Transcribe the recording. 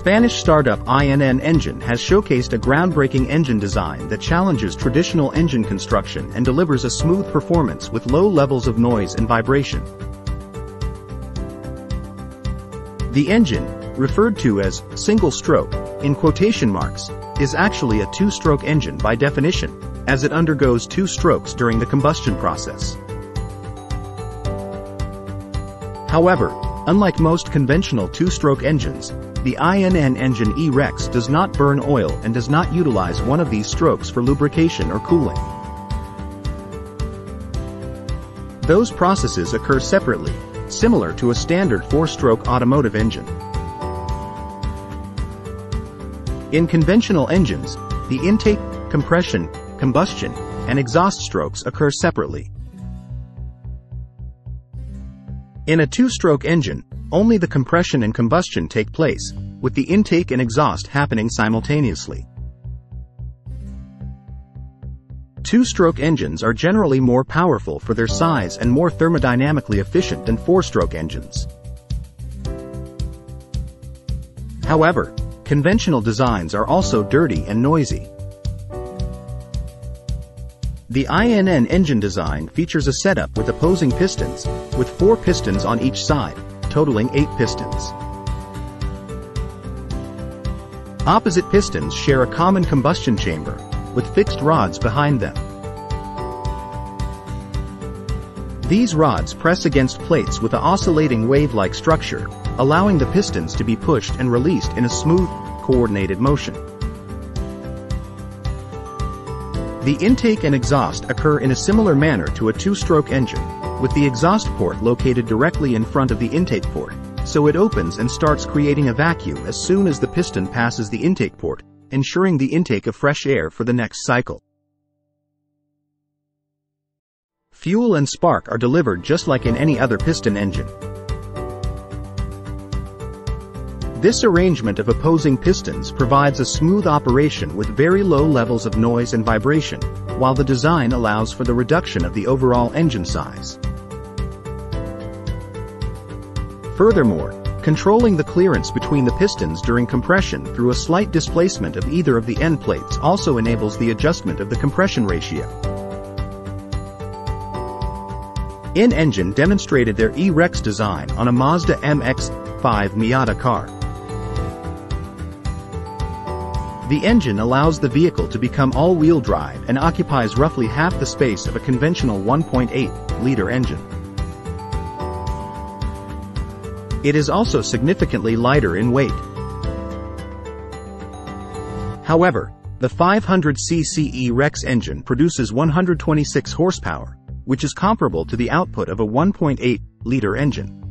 Spanish startup INNengine has showcased a groundbreaking engine design that challenges traditional engine construction and delivers a smooth performance with low levels of noise and vibration. The engine, referred to as single stroke, in quotation marks, is actually a two-stroke engine by definition, as it undergoes two strokes during the combustion process. However, unlike most conventional two-stroke engines, the INNengine E-Rex does not burn oil and does not utilize one of these strokes for lubrication or cooling. Those processes occur separately, similar to a standard four-stroke automotive engine. In conventional engines, the intake, compression, combustion, and exhaust strokes occur separately. In a two-stroke engine, only the compression and combustion take place, with the intake and exhaust happening simultaneously. Two-stroke engines are generally more powerful for their size and more thermodynamically efficient than four-stroke engines. However, conventional designs are also dirty and noisy. The INNengine design features a setup with opposing pistons, with four pistons on each side, totaling eight pistons. Opposite pistons share a common combustion chamber, with fixed rods behind them. These rods press against plates with an oscillating wave-like structure, allowing the pistons to be pushed and released in a smooth, coordinated motion. The intake and exhaust occur in a similar manner to a two-stroke engine, with the exhaust port located directly in front of the intake port, so it opens and starts creating a vacuum as soon as the piston passes the intake port, ensuring the intake of fresh air for the next cycle. Fuel and spark are delivered just like in any other piston engine. This arrangement of opposing pistons provides a smooth operation with very low levels of noise and vibration, while the design allows for the reduction of the overall engine size. Furthermore, controlling the clearance between the pistons during compression through a slight displacement of either of the end plates also enables the adjustment of the compression ratio. INNengine demonstrated their E-Rex design on a Mazda MX-5 Miata car. The engine allows the vehicle to become all-wheel drive and occupies roughly half the space of a conventional 1.8-liter engine. It is also significantly lighter in weight. However, the 500cc E-Rex engine produces 126 horsepower, which is comparable to the output of a 1.8-liter engine.